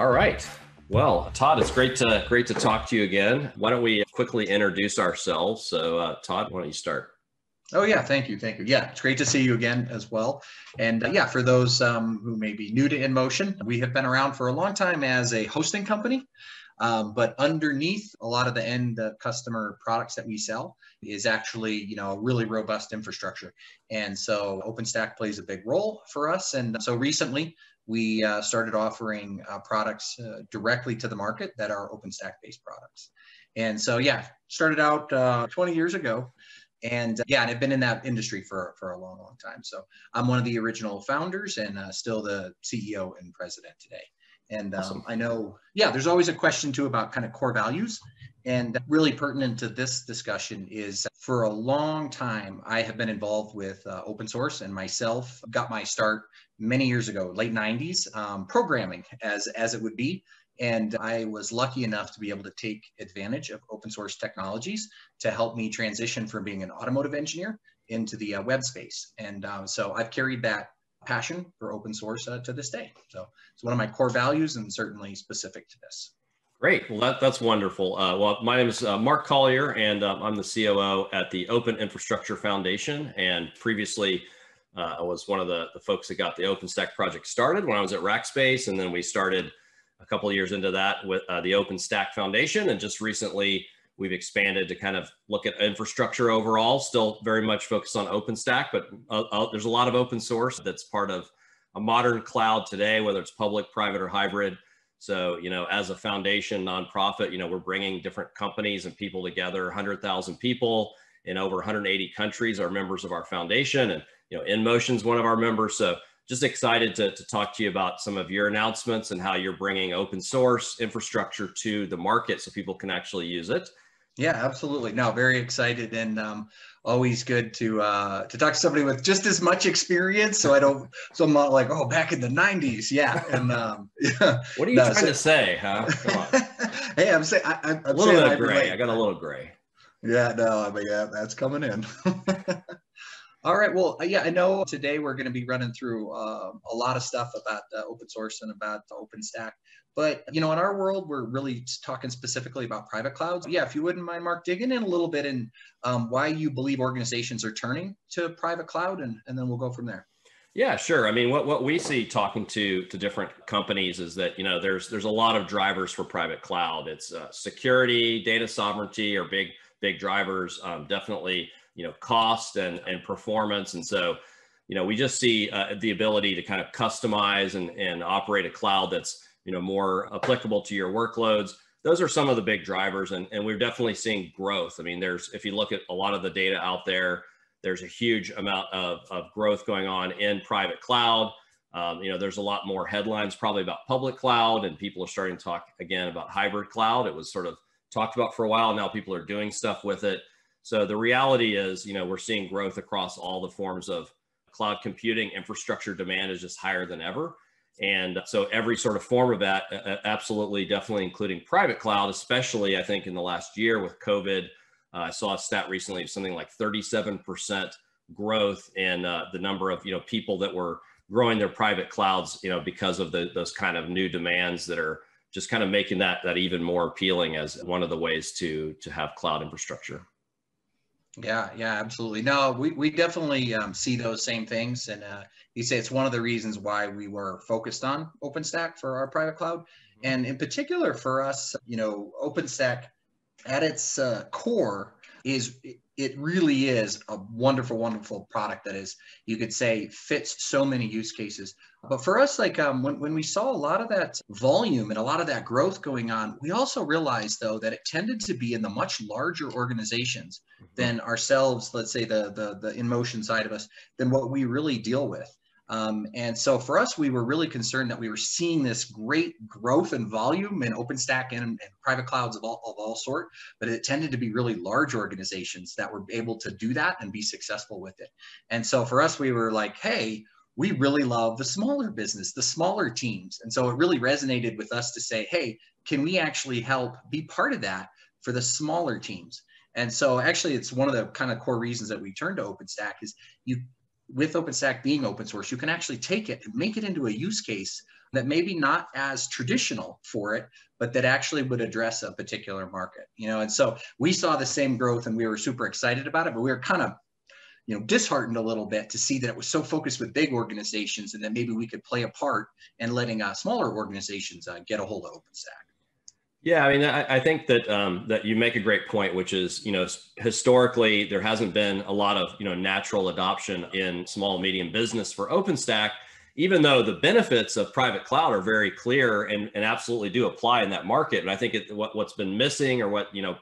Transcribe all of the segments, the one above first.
All right. Well, Todd, it's great to great to talk to you again. Why don't we quickly introduce ourselves? So, uh, Todd, why don't you start? Oh yeah, thank you, thank you. Yeah, it's great to see you again as well. And uh, yeah, for those um, who may be new to InMotion, we have been around for a long time as a hosting company. Um, but underneath a lot of the end uh, customer products that we sell is actually, you know, a really robust infrastructure. And so OpenStack plays a big role for us. And so recently we uh, started offering uh, products uh, directly to the market that are OpenStack based products. And so, yeah, started out uh, 20 years ago. And uh, yeah, and I've been in that industry for, for a long, long time. So I'm one of the original founders and still the CEO and president today. And um, awesome. I know, yeah, there's always a question too about kind of core values. And really pertinent to this discussion is for a long time, I have been involved with uh, open source and myself got my start many years ago, late 90s, um, programming as, as it would be. And I was lucky enough to be able to take advantage of open source technologies to help me transition from being an automotive engineer into the uh, web space. And uh, so I've carried that passion for open source uh, to this day. So it's one of my core values and certainly specific to this. Great. Well, that, that's wonderful. Uh, well, my name is uh, Mark Collier, and um, I'm the COO at the Open Infrastructure Foundation. And previously, uh, I was one of the, the folks that got the OpenStack project started when I was at Rackspace. And then we started a couple years into that with uh, the OpenStack Foundation. And just recently, We've expanded to kind of look at infrastructure overall, still very much focused on OpenStack, but uh, uh, there's a lot of open source that's part of a modern cloud today, whether it's public, private, or hybrid. So, you know, as a foundation nonprofit, you know, we're bringing different companies and people together, 100,000 people in over 180 countries are members of our foundation. And, you know, InMotion's one of our members. So just excited to, to talk to you about some of your announcements and how you're bringing open source infrastructure to the market so people can actually use it. Yeah, absolutely. No, very excited and um, always good to uh, to talk to somebody with just as much experience. So I don't, so I'm not like, oh, back in the '90s, yeah. And um, yeah. What are you no, trying so, to say, huh? Come on. hey, I'm saying, I, am a little bit of gray. I got a little gray. Yeah, no, I mean, yeah, that's coming in. All right. Well, uh, yeah, I know today we're going to be running through uh, a lot of stuff about uh, open source and about OpenStack. But you know, in our world, we're really talking specifically about private clouds. Yeah, if you wouldn't mind, Mark, digging in a little bit in um, why you believe organizations are turning to private cloud, and, and then we'll go from there. Yeah, sure. I mean, what, what we see talking to to different companies is that you know there's there's a lot of drivers for private cloud. It's uh, security, data sovereignty are big big drivers. Um, definitely, you know, cost and and performance, and so you know we just see uh, the ability to kind of customize and and operate a cloud that's you know, more applicable to your workloads. Those are some of the big drivers, and, and we're definitely seeing growth. I mean, there's if you look at a lot of the data out there, there's a huge amount of, of growth going on in private cloud. Um, you know, there's a lot more headlines probably about public cloud, and people are starting to talk again about hybrid cloud. It was sort of talked about for a while. Now people are doing stuff with it. So the reality is, you know, we're seeing growth across all the forms of cloud computing. Infrastructure demand is just higher than ever. And so every sort of form of that, absolutely, definitely including private cloud, especially I think in the last year with COVID. Uh, I saw a stat recently of something like 37% growth in uh, the number of you know people that were growing their private clouds, you know, because of the, those kind of new demands that are just kind of making that that even more appealing as one of the ways to to have cloud infrastructure. Yeah, yeah, absolutely. No, we, we definitely um, see those same things. And uh, you say it's one of the reasons why we were focused on OpenStack for our private cloud. Mm-hmm. And in particular for us, you know, OpenStack at its uh, core is it really is a wonderful, wonderful product that is, you could say, fits so many use cases. But for us, like um, when, when we saw a lot of that volume and a lot of that growth going on, we also realized, though, that it tended to be in the much larger organizations mm-hmm. than ourselves, let's say the, the, the InMotion side of us, than what we really deal with. Um, and so for us, we were really concerned that we were seeing this great growth and volume in OpenStack and, and private clouds of all, of all sort, but it tended to be really large organizations that were able to do that and be successful with it. And so for us, we were like, hey, we really love the smaller business, the smaller teams. And so it really resonated with us to say, hey, can we actually help be part of that for the smaller teams? And so actually it's one of the kind of core reasons that we turned to OpenStack is you with OpenStack being open source, you can actually take it and make it into a use case that maybe not as traditional for it, but that actually would address a particular market. You know, and so we saw the same growth and we were super excited about it, but we were kind of you know disheartened a little bit to see that it was so focused with big organizations and that maybe we could play a part in letting uh, smaller organizations uh, get a hold of OpenStack. Yeah, I mean, I, I think that um, that you make a great point, which is, you know, historically there hasn't been a lot of, you know, natural adoption in small medium business for OpenStack, even though the benefits of private cloud are very clear and, and absolutely do apply in that market. And I think it, what, what's been missing or what, you know,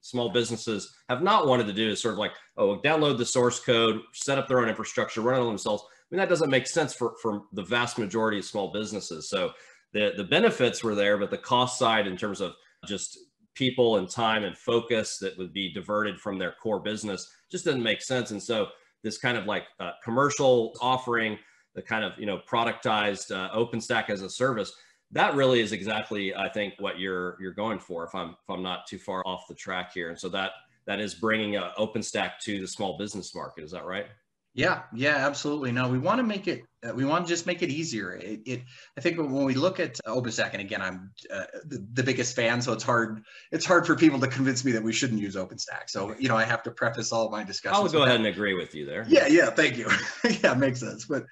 small businesses have not wanted to do is sort of like, oh, download the source code, set up their own infrastructure, run it on themselves. I mean, that doesn't make sense for, for the vast majority of small businesses. So the the benefits were there, but the cost side in terms of just people and time and focus that would be diverted from their core business just didn't make sense. And so this kind of like uh, commercial offering, the kind of you know productized uh, OpenStack as a service, that really is exactly I think what you're you're going for. If I'm if I'm not too far off the track here, and so that that is bringing uh, OpenStack to the small business market. Is that right? Yeah, yeah, absolutely. No, we want to make it. Uh, we want to just make it easier. It, it I think when we look at OpenStack, and again, I'm uh, the, the, biggest fan, so it's hard. It's hard for people to convince me that we shouldn't use OpenStack. So you know, I have to preface all of my discussions. I'll go ahead and agree with you there. Yeah, yeah. Thank you. yeah, makes sense. But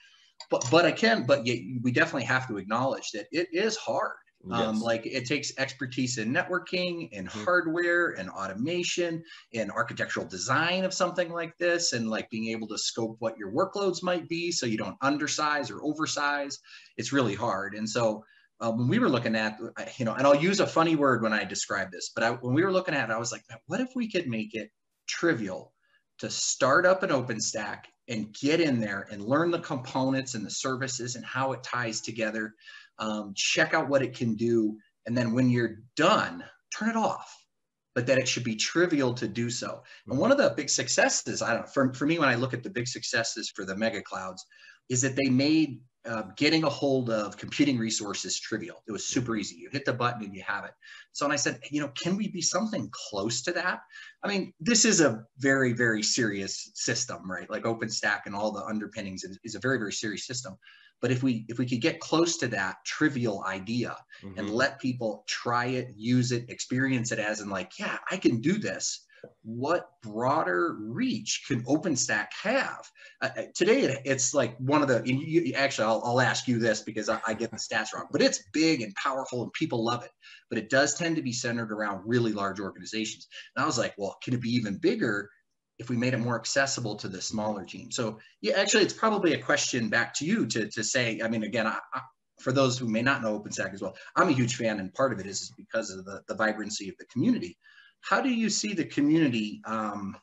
but but I can. But yet we definitely have to acknowledge that it is hard. Um, like it takes expertise in networking and mm-hmm. hardware and automation and architectural design of something like this and like being able to scope what your workloads might be so you don't undersize or oversize. It's really hard. And so uh, when we were looking at, you know, and I'll use a funny word when I describe this, but I, when we were looking at it, I was like, what if we could make it trivial to start up an OpenStack and get in there and learn the components and the services and how it ties together um, check out what it can do, and then when you're done, turn it off. But that it should be trivial to do so. And one of the big successes, I don't know, for, for me, when I look at the big successes for the mega clouds, is that they made uh, getting a hold of computing resources trivial. It was super easy. You hit the button and you have it. So, and I said, you know, can we be something close to that? I mean, this is a very, very serious system, right? Like OpenStack and all the underpinnings is, is a very, very serious system. But if we if we could get close to that trivial idea mm-hmm. and let people try it, use it, experience it as in like, yeah, I can do this. What broader reach can OpenStack have? Uh, uh today, it's like one of the. You, actually, I'll, I'll, ask you this because I, I get the stats wrong, but it's big and powerful and people love it. But it does tend to be centered around really large organizations. And I was like, well, can it be even bigger? if we made it more accessible to the smaller team. So yeah, actually, it's probably a question back to you to, to say, I mean, again, I, I, for those who may not know OpenStack as well, I'm a huge fan, and part of it is because of the, the vibrancy of the community. How do you see the community um,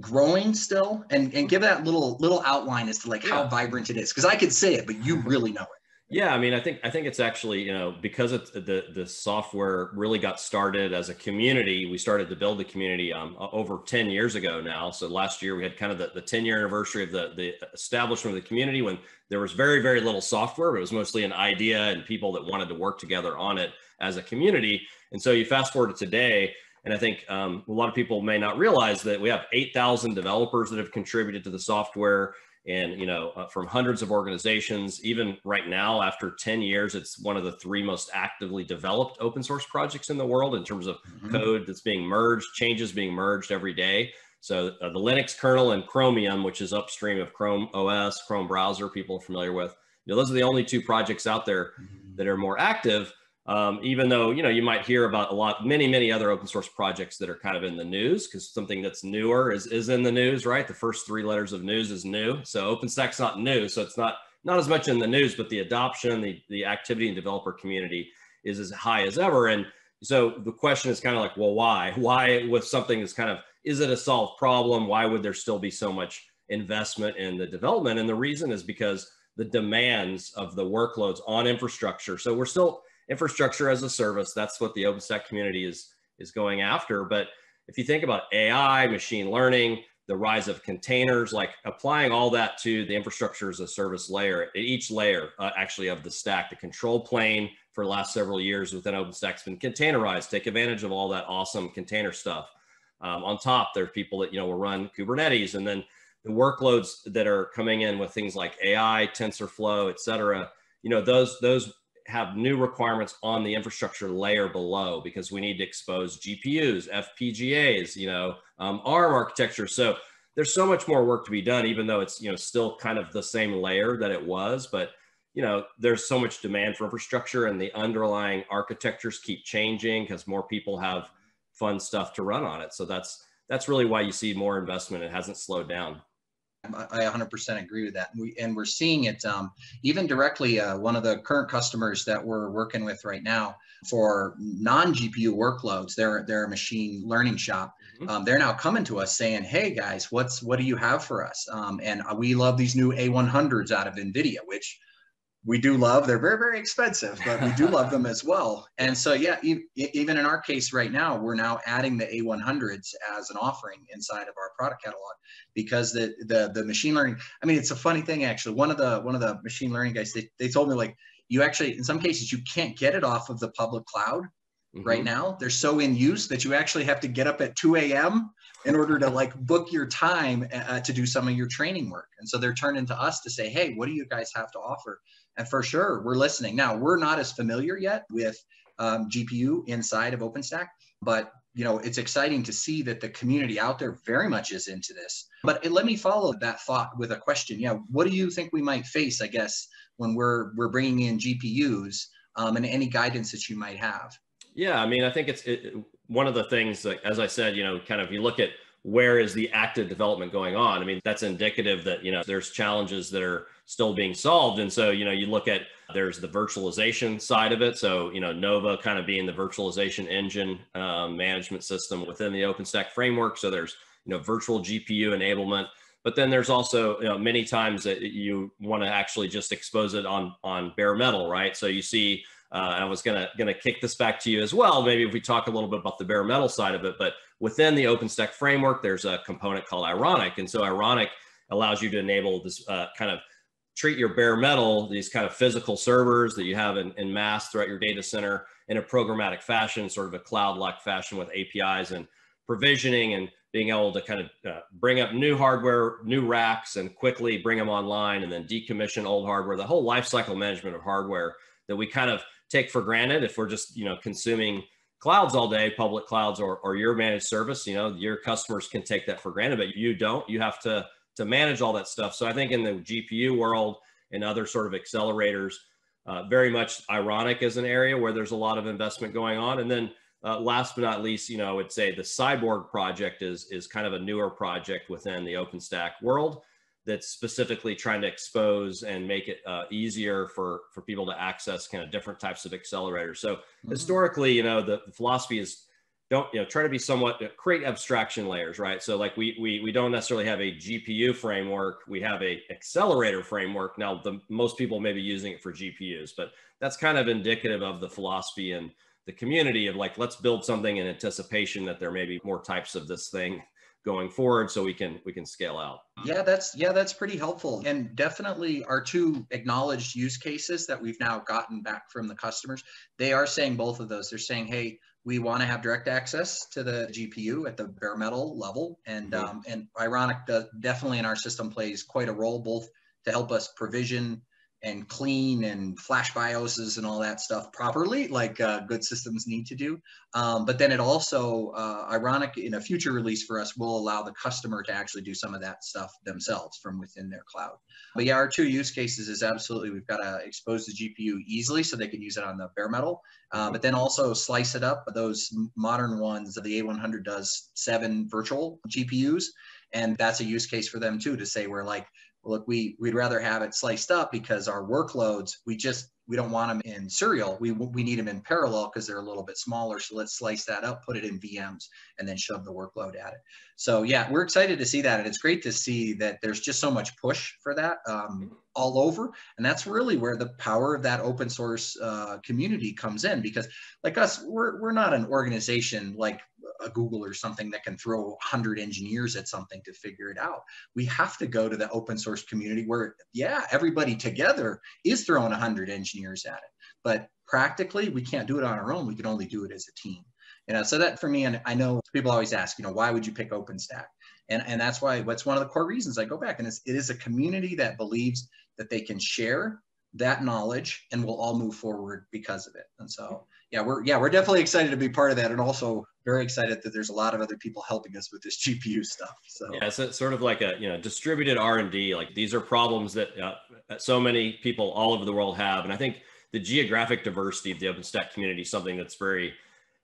growing still? And, and give that little little outline as to like yeah. how vibrant it is, because I could say it, but you really know it. Yeah, I mean, I think I think it's actually you know because it's the the software really got started as a community. We started to build the community um, over ten years ago now. So last year we had kind of the, the ten year anniversary of the the establishment of the community when there was very very little software. But it was mostly an idea and people that wanted to work together on it as a community. And so you fast forward to today, and I think um, a lot of people may not realize that we have 8,000 developers that have contributed to the software and you know uh, from hundreds of organizations even right now after 10 years it's one of the three most actively developed open source projects in the world in terms of mm-hmm. code that's being merged changes being merged every day so uh, the linux kernel and chromium which is upstream of chrome os chrome browser people are familiar with you know those are the only two projects out there mm-hmm. that are more active um, even though you know you might hear about a lot many many other open source projects that are kind of in the news because something that's newer is, is in the news right? The first three letters of news is new. So openstack's not new so it's not not as much in the news but the adoption the, the activity and developer community is as high as ever. And so the question is kind of like well why? Why with something that's kind of is it a solved problem? Why would there still be so much investment in the development? And the reason is because the demands of the workloads on infrastructure so we're still infrastructure as a service. That's what the OpenStack community is, is going after. But if you think about AI, machine learning, the rise of containers, like applying all that to the infrastructure as a service layer, each layer uh, actually of the stack, the control plane for the last several years within OpenStack has been containerized, take advantage of all that awesome container stuff. Um, on top, there are people that, you know, will run Kubernetes and then the workloads that are coming in with things like AI, TensorFlow, et cetera, you know, those those have new requirements on the infrastructure layer below because we need to expose GPUs, FPGAs, you know, um, ARM architecture. So there's so much more work to be done, even though it's you know still kind of the same layer that it was. But you know, there's so much demand for infrastructure, and the underlying architectures keep changing because more people have fun stuff to run on it. So that's that's really why you see more investment. It hasn't slowed down. I 100% agree with that. And, we, and we're seeing it um, even directly. Uh, one of the current customers that we're working with right now for non-GPU workloads, they're, they're a machine learning shop. Mm-hmm. Um, they're now coming to us saying, "Hey guys, what's what do you have for us?" Um, and we love these new A100s out of NVIDIA, which we do love. They're very, very expensive, but we do love them as well. And so, yeah, e- even in our case right now, we're now adding the A100s as an offering inside of our product catalog because the the the machine learning. I mean, it's a funny thing actually. One of the one of the machine learning guys they, they told me like you actually in some cases you can't get it off of the public cloud mm-hmm. right now. They're so in use that you actually have to get up at 2 a.m. in order to like book your time uh, to do some of your training work. And so they're turning to us to say, hey, what do you guys have to offer? And for sure, we're listening. Now, we're not as familiar yet with um, GPU inside of OpenStack, but you know, it's exciting to see that the community out there very much is into this. But let me follow that thought with a question. Yeah, what do you think we might face? I guess when we're we're bringing in GPUs um, and any guidance that you might have. Yeah, I mean, I think it's it, one of the things that, as I said, you know, kind of you look at where is the active development going on. I mean, that's indicative that you know there's challenges that are still being solved. And so, you know, you look at there's the virtualization side of it. So, you know, Nova kind of being the virtualization engine um, management system within the OpenStack framework. So there's, you know, virtual GPU enablement. But then there's also, you know, many times that you want to actually just expose it on on bare metal, right? So you see, uh, I was gonna gonna kick this back to you as well. Maybe if we talk a little bit about the bare metal side of it, but within the OpenStack framework, there's a component called Ironic, and so Ironic allows you to enable this uh, kind of treat your bare metal, these kind of physical servers that you have in, in mass throughout your data center in a programmatic fashion, sort of a cloud-like fashion with APIs and provisioning and being able to kind of uh, bring up new hardware, new racks and quickly bring them online and then decommission old hardware, the whole lifecycle management of hardware that we kind of take for granted if we're just, you know, consuming clouds all day, public clouds or, or your managed service, you know, your customers can take that for granted, but you don't, you have to to manage all that stuff. So I think in the GPU world and other sort of accelerators, uh, very much ironic as an area where there's a lot of investment going on. And then uh, last but not least, you know, I would say the Cyborg project is is kind of a newer project within the OpenStack world that's specifically trying to expose and make it uh, easier for for people to access kind of different types of accelerators. So mm-hmm. historically, you know, the, the philosophy is don't you know try to be somewhat uh, create abstraction layers right? So like we we, we don't necessarily have a gpu framework. We have a accelerator framework. Now the most people may be using it for gpus but that's kind of indicative of the philosophy and the community of like let's build something in anticipation that there may be more types of this thing going forward so we can we can scale out. Yeah that's yeah that's pretty helpful. And definitely our two acknowledged use cases that we've now gotten back from the customers they are saying both of those. They're saying hey we want to have direct access to the GPU at the bare metal level. And mm-hmm. um, and Ironic does, definitely in our system plays quite a role, both to help us provision and clean and flash BIOSes and all that stuff properly, like uh, good systems need to do. Um, but then it also, uh, ironic, in a future release for us, will allow the customer to actually do some of that stuff themselves from within their cloud. But yeah, our two use cases is absolutely we've got to expose the GPU easily so they can use it on the bare metal, uh, but then also slice it up. Those modern ones, of the A100 does seven virtual GPUs, and that's a use case for them too to say we're like look, we we'd rather have it sliced up because our workloads, we just we don't want them in serial. We we need them in parallel because they're a little bit smaller. So let's slice that up, put it in VMs, and then shove the workload at it. So yeah, we're excited to see that, and it's great to see that there's just so much push for that um, all over, and that's really where the power of that open source uh, community comes in. Because like us, we're we're not an organization like a Google or something that can throw 100 engineers at something to figure it out. We have to go to the open source community where, yeah, everybody together is throwing 100 engineers at it. But practically, we can't do it on our own. We can only do it as a team. You know, so that for me, and I know people always ask, you know, why would you pick OpenStack? And, and that's why, that's one of the core reasons I go back. And it's, it is a community that believes that they can share that knowledge and we'll all move forward because of it. And so, yeah, we're yeah, we're definitely excited to be part of that, and also very excited that there's a lot of other people helping us with this GPU stuff. So yeah, so it's sort of like a you know distributed R and D. Like these are problems that uh, so many people all over the world have, and I think the geographic diversity of the OpenStack community is something that's very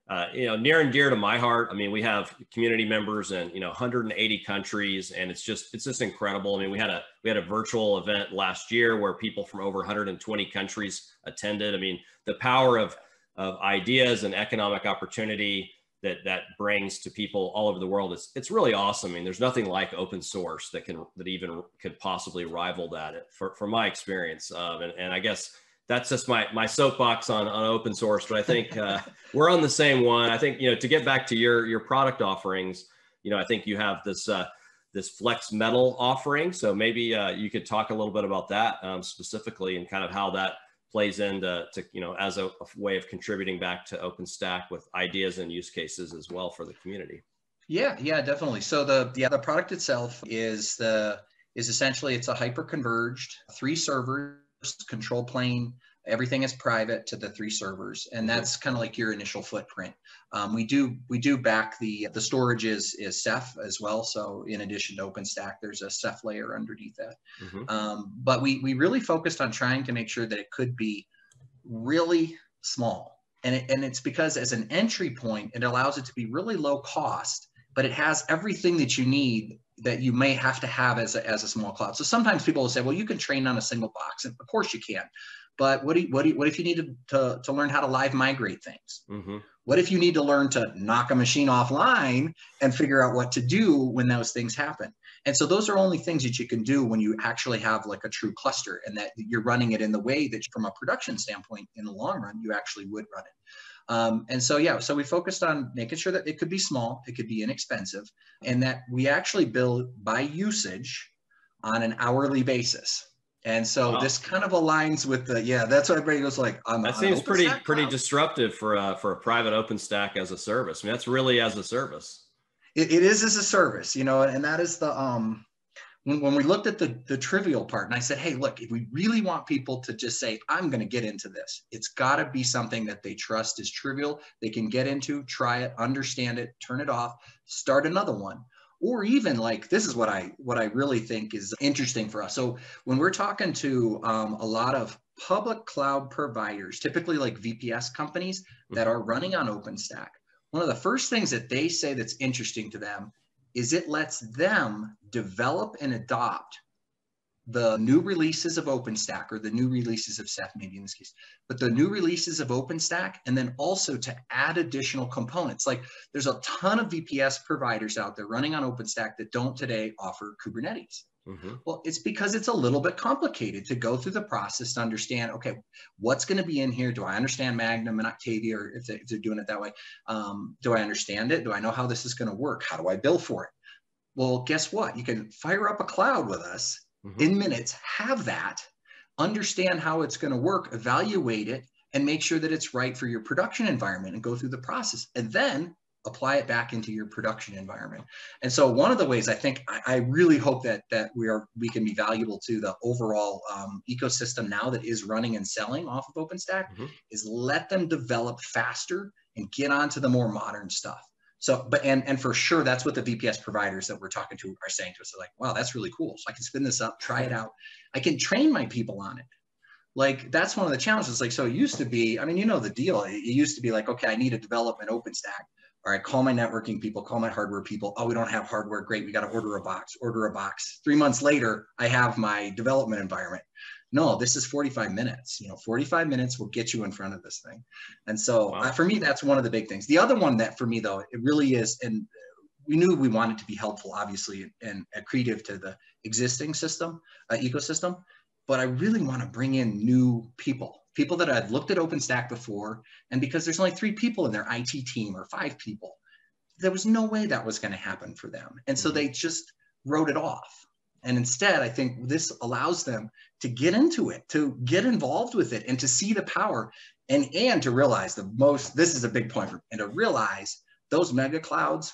uh, you know, near and dear to my heart. I mean, we have community members in you know 180 countries, and it's just it's just incredible. I mean, we had a we had a virtual event last year where people from over 120 countries attended. I mean, the power of of ideas and economic opportunity that that brings to people all over the world. It's it's really awesome. I mean, there's nothing like open source that can that even could possibly rival that for, from my experience. Um, and, and I guess that's just my my soapbox on on open source. But I think uh, we're on the same one. I think you know to get back to your your product offerings, you know, I think you have this uh, this flex metal offering. So maybe uh, you could talk a little bit about that um, specifically and kind of how that plays into to you know as a, a way of contributing back to OpenStack with ideas and use cases as well for the community. Yeah, yeah, definitely. So the yeah the product itself is the is essentially it's a hyper converged three servers control plane, everything is private to the three servers and mm-hmm. that's kind of like your initial footprint um, we do we do back the the storage is is ceph as well so in addition to openstack there's a ceph layer underneath that mm-hmm. um, but we we really focused on trying to make sure that it could be really small and it, and it's because as an entry point it allows it to be really low cost but it has everything that you need that you may have to have as a, as a small cloud. So sometimes people will say, well, you can train on a single box. And of course you can. But what do you, what do you, what if you need to, to, to learn how to live migrate things? Mm-hmm. What if you need to learn to knock a machine offline and figure out what to do when those things happen? And so those are only things that you can do when you actually have like a true cluster and that you're running it in the way that from a production standpoint in the long run, you actually would run it. Um, and so, yeah, so we focused on making sure that it could be small, it could be inexpensive, and that we actually bill by usage on an hourly basis. And so wow. this kind of aligns with the yeah. That's what everybody goes like. On, that seems pretty pretty disruptive for a, for a private OpenStack as a service. I mean, that's really as a service. It, it is as a service, you know, and that is the um when, when we looked at the, the trivial part and I said, hey, look, if we really want people to just say, I'm going to get into this, it's got to be something that they trust is trivial. They can get into, try it, understand it, turn it off, start another one. Or even like this is what I what I really think is interesting for us. So when we're talking to um, a lot of public cloud providers, typically like VPS companies that are running on OpenStack, one of the first things that they say that's interesting to them is it lets them develop and adopt the new releases of OpenStack or the new releases of Ceph, maybe in this case, but the new releases of OpenStack, and then also to add additional components. Like there's a ton of VPS providers out there running on OpenStack that don't today offer Kubernetes. Mm-hmm. Well, it's because it's a little bit complicated to go through the process to understand, okay, what's going to be in here? Do I understand Magnum and Octavia, or if, they, if they're doing it that way? Um, do I understand it? Do I know how this is going to work? How do I bill for it? Well, guess what? You can fire up a cloud with us mm-hmm. in minutes, have that, understand how it's going to work, evaluate it, and make sure that it's right for your production environment and go through the process. And then apply it back into your production environment. And so one of the ways I think I, I really hope that that we are we can be valuable to the overall um, ecosystem now that is running and selling off of OpenStack mm-hmm. is let them develop faster and get onto the more modern stuff. So, but and and for sure, that's what the VPS providers that we're talking to are saying to us. They're like, wow, that's really cool. So I can spin this up, try it out. I can train my people on it. Like that's one of the challenges. Like, so it used to be, I mean, you know the deal. It, used to be like, okay, I need a development OpenStack all right, call my networking people, call my hardware people. Oh, we don't have hardware. Great. We got to order a box, order a box. Three months later, I have my development environment. No, this is 45 minutes. You know, 45 minutes will get you in front of this thing. And so wow. uh, for me, that's one of the big things. The other one that for me, though, it really is, and we knew we wanted to be helpful, obviously, and accretive to the existing system, uh, ecosystem, but I really want to bring in new people people that had looked at OpenStack before, and because there's only three people in their IT team or five people, there was no way that was going to happen for them. And so mm-hmm. they just wrote it off. And instead, I think this allows them to get into it, to get involved with it, and to see the power, and and to realize the most. This is a big point for, and to realize those mega clouds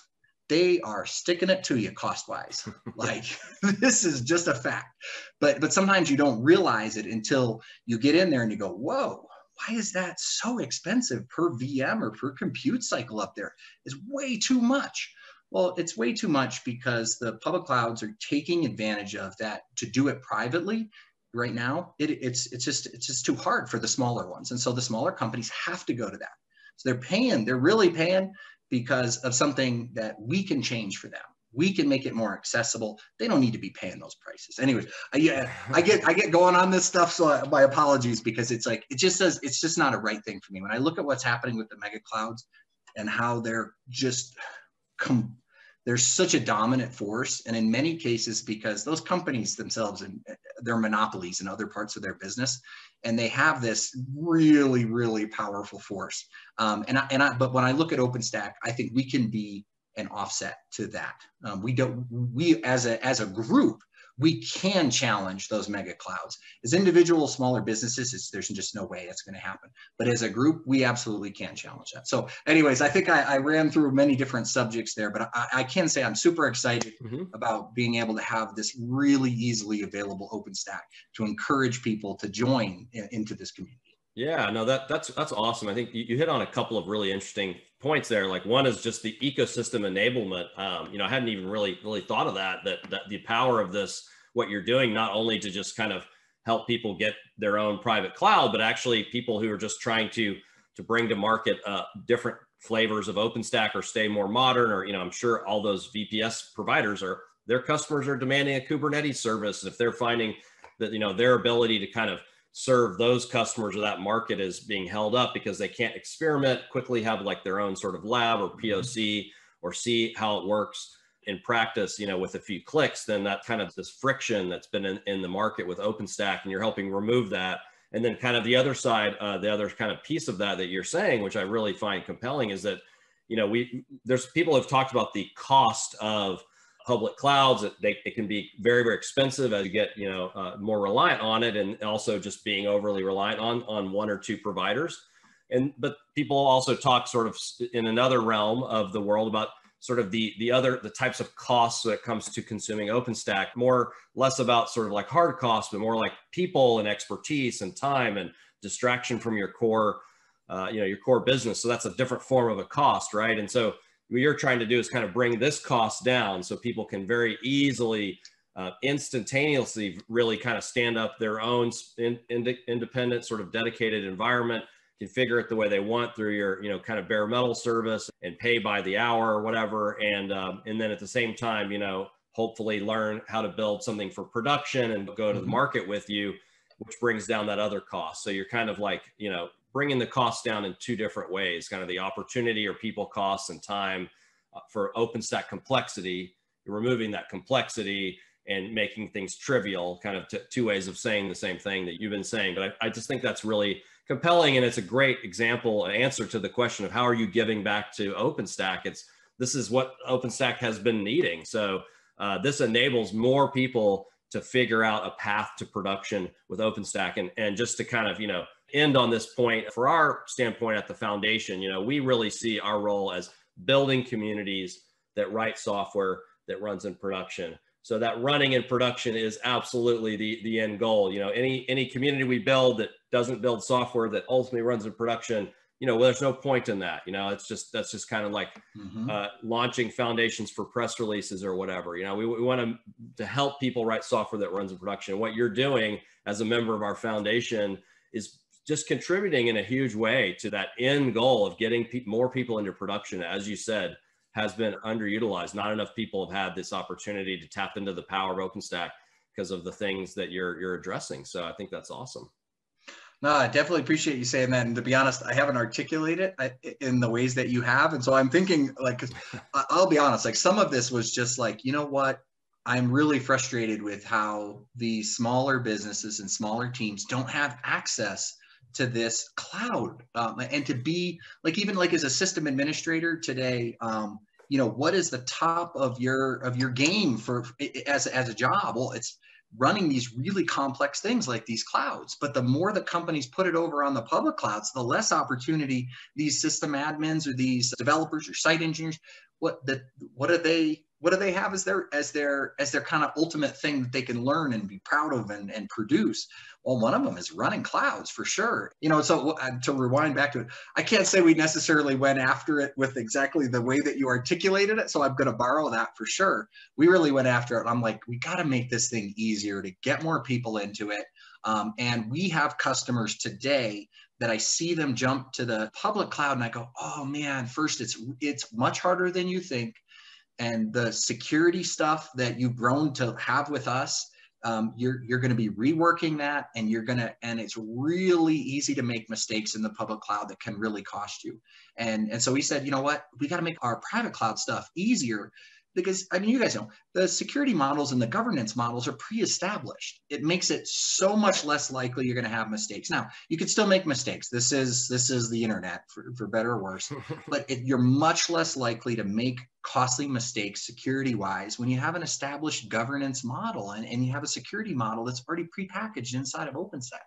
they are sticking it to you cost wise. like this is just a fact. But but sometimes you don't realize it until you get in there and you go, whoa, why is that so expensive per VM or per compute cycle up there? Is way too much. Well, it's way too much because the public clouds are taking advantage of that to do it privately. Right now, it, it's it's just it's just too hard for the smaller ones, and so the smaller companies have to go to that. So they're paying, they're really paying because of something that we can change for them. We can make it more accessible. They don't need to be paying those prices. Anyways, I, yeah, I get I get going on this stuff, so I, my apologies because it's like it just says it's just not a right thing for me. When I look at what's happening with the mega clouds and how they're just com- they're such a dominant force. And in many cases because those companies themselves and they're monopolies in other parts of their business and they have this really really powerful force. Um, and I, and I but when i look at openstack i think we can be an offset to that. Um, we don't we as a as a group we can challenge those mega clouds. As individual smaller businesses, there's just no way it's going to happen. But as a group, we absolutely can challenge that. So, anyways, I think I, I ran through many different subjects there, but I, I can say I'm super excited mm-hmm. about being able to have this really easily available OpenStack to encourage people to join in, into this community. Yeah, no, that that's that's awesome. I think you, you, hit on a couple of really interesting points there. Like one is just the ecosystem enablement. Um, you know, I hadn't even really really thought of that. That that the power of this, what you're doing, not only to just kind of help people get their own private cloud, but actually people who are just trying to to bring to market uh, different flavors of OpenStack or stay more modern. Or you know, I'm sure all those VPS providers are their customers are demanding a Kubernetes service. And if they're finding that you know their ability to kind of serve those customers or that market is being held up because they can't experiment quickly have like their own sort of lab or mm-hmm. poc or see how it works in practice you know with a few clicks then that kind of this friction that's been in, in the market with openstack and you're helping remove that and then kind of the other side uh, the other kind of piece of that that you're saying which i really find compelling is that you know we there's people have talked about the cost of public clouds. It, they, it can be very, very expensive as you get, you know, uh, more reliant on it and also just being overly reliant on, on one or two providers. And, but people also talk sort of in another realm of the world about sort of the, the other, the types of costs that comes to consuming OpenStack, more, less about sort of like hard costs, but more like people and expertise and time and distraction from your core, uh, you know, your core business. So that's a different form of a cost, right? And so what you're trying to do is kind of bring this cost down so people can very easily uh, instantaneously really kind of stand up their own in, in, independent sort of dedicated environment configure it the way they want through your you know kind of bare metal service and pay by the hour or whatever and um, and then at the same time you know hopefully learn how to build something for production and go to the mm-hmm. market with you which brings down that other cost so you're kind of like you know bringing the cost down in two different ways, kind of the opportunity or people costs and time uh, for OpenStack complexity, removing that complexity and making things trivial, kind of t- two ways of saying the same thing that you've been saying. But I, I just think that's really compelling. And it's a great example, an answer to the question of how are you giving back to OpenStack? It's this is what OpenStack has been needing. So uh, this enables more people to figure out a path to production with OpenStack. And, and just to kind of, you know, end on this point for our standpoint at the foundation you know we really see our role as building communities that write software that runs in production. So that running in production is absolutely the the end goal. You know any any community we build that doesn't build software that ultimately runs in production you know well, there's no point in that. You know it's just that's just kind of like mm-hmm. uh, launching foundations for press releases or whatever. You know we, we want to to help people write software that runs in production. What you're doing as a member of our foundation is just contributing in a huge way to that end goal of getting pe- more people into production, as you said, has been underutilized. Not enough people have had this opportunity to tap into the power of OpenStack because of the things that you're you're addressing. So I think that's awesome. No, I definitely appreciate you saying that. And to be honest, I haven't articulated it in the ways that you have. And so I'm thinking, like, I'll be honest, like, some of this was just like, you know what? I'm really frustrated with how the smaller businesses and smaller teams don't have access to this cloud um, and to be like even like as a system administrator today um, you know what is the top of your of your game for as as a job well it's running these really complex things like these clouds. But the more that companies put it over on the public clouds, the less opportunity these system admins or these developers or site engineers, what the what are they what do they have as their as their as their kind of ultimate thing that they can learn and be proud of and, and produce? Well one of them is running clouds for sure. You know so uh, to rewind back to it i can't say we necessarily went after it with exactly the way that you articulated it so i'm going to borrow that for sure. We really went after it. I'm like we got to make this thing easier to get more people into it. Um, and we have customers today that I see them jump to the public cloud and I go, oh man, first it's it's much harder than you think and the security stuff that you've grown to have with us um, you're you're going to be reworking that and you're going to and it's really easy to make mistakes in the public cloud that can really cost you. And and so we said you know what? We got to make our private cloud stuff easier because I mean, you guys know the security models and the governance models are pre-established. It makes it so much less likely you're going to have mistakes. Now, you could still make mistakes. This is this is the internet for, for better or worse, but it, you're much less likely to make costly mistakes security-wise when you have an established governance model and, and you have a security model that's already pre-packaged inside of OpenStack.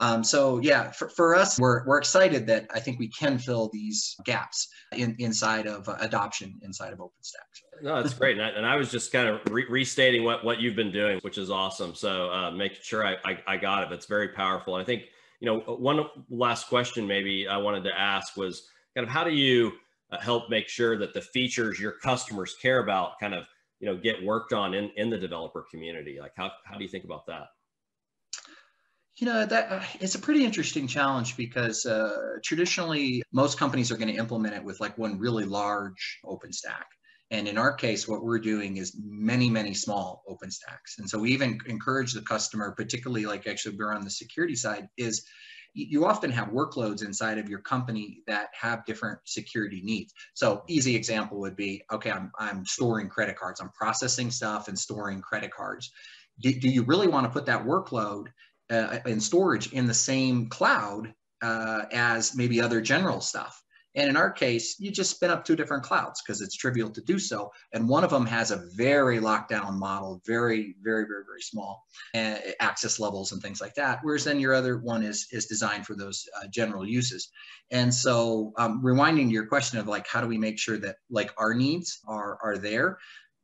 Um, so yeah, for, for us, we're, we're excited that I think we can fill these gaps in, inside of uh, adoption inside of OpenStack. No, that's great. And I, and I, was just kind of re- restating what, what you've been doing, which is awesome. So uh, making sure I, I, I got it. That's very powerful. I think, you know, one last question maybe I wanted to ask was kind of how do you uh, help make sure that the features your customers care about kind of, you know, get worked on in, in the developer community? Like how, how do you think about that? You know, that uh, it's a pretty interesting challenge because uh, traditionally most companies are going to implement it with like one really large OpenStack. And in our case, what we're doing is many, many small OpenStacks. And so we even encourage the customer, particularly like actually we're on the security side, is you often have workloads inside of your company that have different security needs. So easy example would be, okay, I'm, I'm storing credit cards. I'm processing stuff and storing credit cards. Do, do you really want to put that workload uh, and storage in the same cloud uh, as maybe other general stuff. And in our case, you just spin up two different clouds because it's trivial to do so. And one of them has a very lockdown model, very, very, very, very small uh, access levels and things like that. Whereas then your other one is, is designed for those uh, general uses. And so um, rewinding to your question of like, how do we make sure that like our needs are, are there?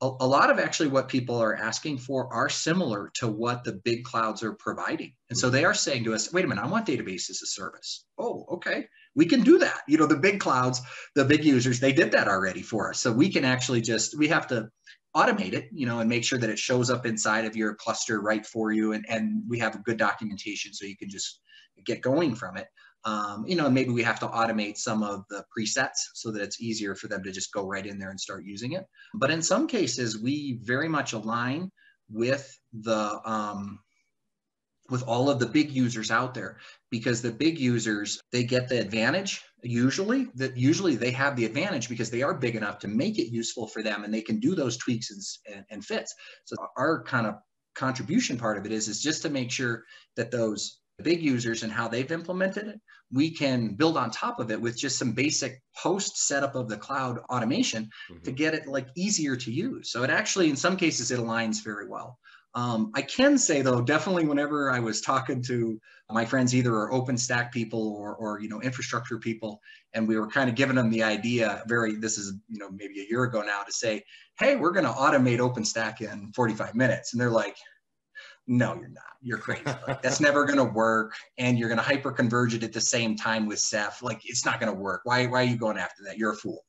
A, a lot of actually what people are asking for are similar to what the big clouds are providing. And so they mm-hmm. are saying to us, wait a minute, I want database as a service. Oh, okay. We can do that. You know, the big clouds, the big users, they did that already for us. So we can actually just, we have to automate it, you know, and make sure that it shows up inside of your cluster right for you. And, and we have good documentation so you can just get going from it. Um, you know, maybe we have to automate some of the presets so that it's easier for them to just go right in there and start using it. But in some cases, we very much align with the um, with all of the big users out there because the big users they get the advantage usually that usually they have the advantage because they are big enough to make it useful for them and they can do those tweaks and, and, and fits so our kind of contribution part of it is is just to make sure that those big users and how they've implemented it, we can build on top of it with just some basic post setup of the cloud automation mm-hmm. to get it like easier to use. So it actually, in some cases, it aligns very well. Um, I can say though, definitely whenever I was talking to my friends, either are OpenStack people or, or you know infrastructure people, and we were kind of giving them the idea, very this is you know maybe a year ago now, to say, hey, we're going to automate OpenStack in 45 minutes, and they're like, no, you're not. You're crazy. Like, that's never going to work. And you're going to hyper converge it at the same time with Ceph. Like, it's not going to work. Why, why are you going after that? You're a fool.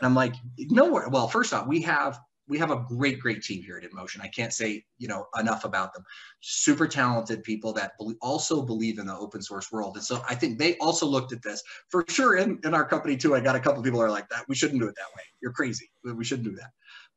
And I'm like, no. Well, first off, we have we have a great, great team here at InMotion. I can't say you know enough about them. Super talented people that also believe in the open source world, and so I think they also looked at this for sure. In, in our company too, I got a couple people are like that. We shouldn't do it that way. You're crazy. We shouldn't do that.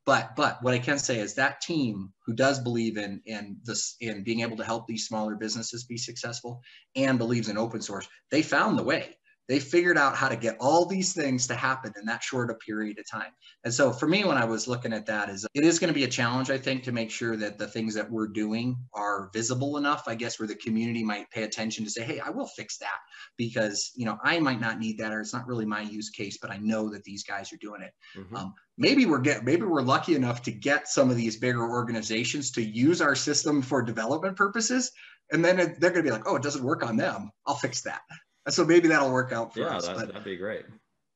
But but what I can say is that team who does believe in in this in being able to help these smaller businesses be successful and believes in open source, they found the way. They figured out how to get all these things to happen in that short a period of time. And so for me, when I was looking at that, is it is going to be a challenge, I think, to make sure that the things that we're doing are visible enough, I guess, where the community might pay attention to say, hey, I will fix that because you know I might not need that or it's not really my use case, but I know that these guys are doing it. Mm-hmm. Um, maybe we're get maybe we're lucky enough to get some of these bigger organizations to use our system for development purposes and then they're going to be like oh it doesn't work on them i'll fix that so maybe that'll work out for yeah, us that, but, that'd be great.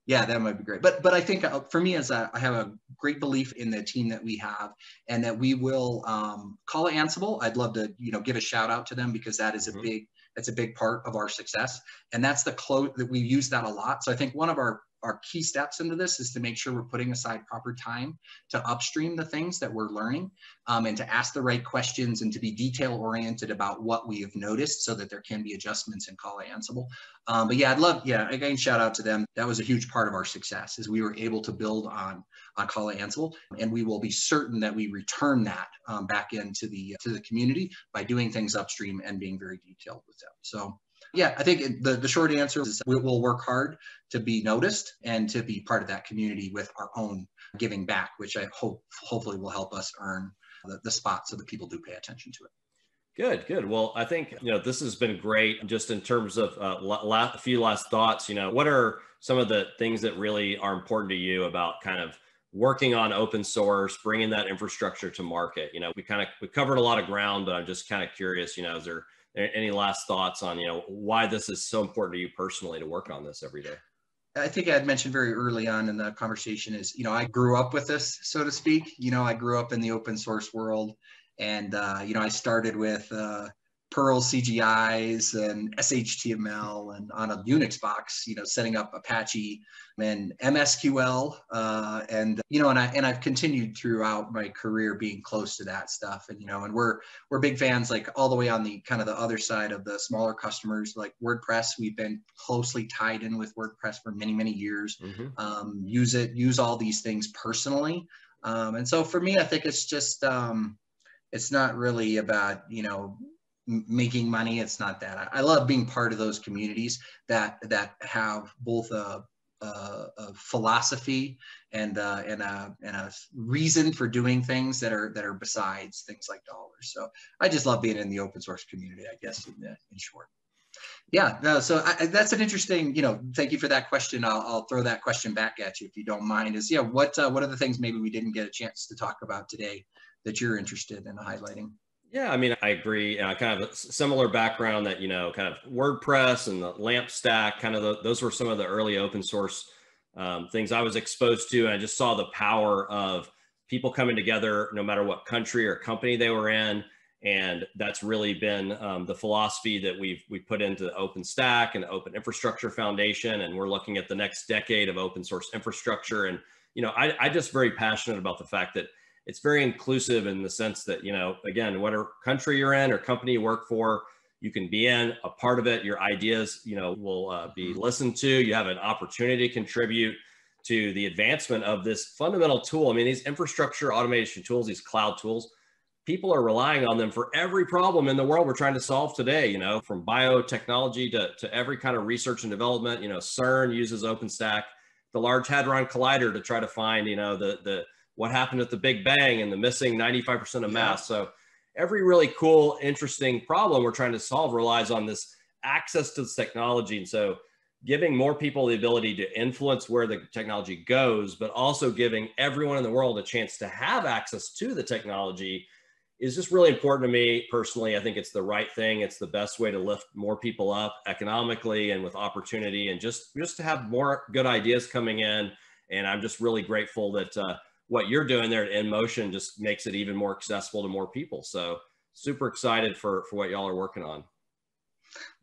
Yeah that might be great. But but i think uh, for me as a, I have a great belief in the team that we have and that we will um, Kolla-Ansible. I'd love to you know give a shout out to them because that is mm-hmm. a big that's a big part of our success. And that's the close that we use that a lot. So i think one of our our key steps into this is to make sure we're putting aside proper time to upstream the things that we're learning um, and to ask the right questions and to be detail oriented about what we have noticed so that there can be adjustments in Kolla-Ansible. Um, but yeah, I'd love, yeah, again, shout out to them. That was a huge part of our success is we were able to build on, on Kolla-Ansible and we will be certain that we return that um, back into the, to the community by doing things upstream and being very detailed with them. So yeah, I think the, the short answer is we will work hard to be noticed and to be part of that community with our own giving back, which I hope hopefully will help us earn the, the spot so that people do pay attention to it. Good, good. Well, I think you know this has been great. Just in terms of uh, la- a few last thoughts, you know, what are some of the things that really are important to you about kind of working on open source, bringing that infrastructure to market? You know, we kind of we covered a lot of ground, but I'm just kind of curious. You know, is there any last thoughts on you know why this is so important to you personally to work on this every day? I think I had mentioned very early on in the conversation is, you know, I grew up with this, so to speak. You know, I grew up in the open source world, and uh, you know, I started with uh, Perl CGIs and SHTML and on a Unix box, you know, setting up Apache and MSQL. Uh, and, you know, and I, and I've continued throughout my career being close to that stuff. And, you know, and we're, we're big fans, like all the way on the kind of the other side of the smaller customers, like WordPress, we've been closely tied in with WordPress for many, many years. Mm-hmm. Um, use it, use all these things personally. Um, and so for me, I think it's just, um, it's not really about, you know, making money. It's not that. I, love being part of those communities that that have both a, a, a philosophy and uh, and a and a reason for doing things that are that are besides things like dollars. So I just love being in the open source community. I guess in, in short. Yeah, no, so I, that's an interesting, you know, thank you for that question. I'll, I'll, throw that question back at you if you don't mind. Is yeah, what uh, what are the things maybe we didn't get a chance to talk about today that you're interested in highlighting? Yeah, I mean, I agree. And I kind of a similar background that, you know, kind of WordPress and the LAMP stack, kind of the, those were some of the early open source um, things I was exposed to. And I just saw the power of people coming together, no matter what country or company they were in. And that's really been um, the philosophy that we've we put into OpenStack and the Open Infrastructure Foundation. And we're looking at the next decade of open source infrastructure. And, you know, I, I just very passionate about the fact that it's very inclusive in the sense that, you know, again, whatever country you're in or company you work for, you can be in a part of it. Your ideas, you know, will uh, be mm-hmm. listened to. You have an opportunity to contribute to the advancement of this fundamental tool. I mean, these infrastructure automation tools, these cloud tools, people are relying on them for every problem in the world we're trying to solve today, you know, from biotechnology to, to every kind of research and development, you know, CERN uses OpenStack, the Large Hadron Collider to try to find, you know, the, the, what happened at the Big Bang and the missing 95% of mass. So every really cool, interesting problem we're trying to solve relies on this access to this technology. And so giving more people the ability to influence where the technology goes, but also giving everyone in the world a chance to have access to the technology is just really important to me personally. I think it's the right thing. It's the best way to lift more people up economically and with opportunity and just, just to have more good ideas coming in. And I'm just really grateful that uh, what you're doing there at InMotion just makes it even more accessible to more people. So super excited for, for what y'all are working on.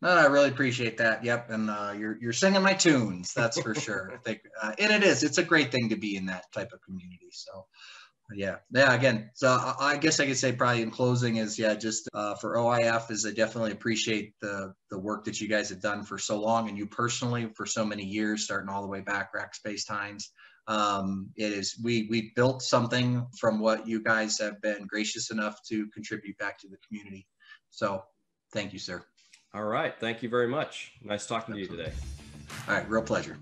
No, I really appreciate that. Yep, and uh, you're you're singing my tunes. That's for sure. I think, uh, and it is. It's a great thing to be in that type of community. So, yeah, yeah. Again, so I, guess I could say probably in closing is yeah, just uh, for OIF is I definitely appreciate the the work that you guys have done for so long, and you personally for so many years, starting all the way back Rackspace times. Um, it is we we built something from what you guys have been gracious enough to contribute back to the community. So thank you, sir. All right. Thank you very much. Nice talking Absolutely. to you today. All right, real pleasure.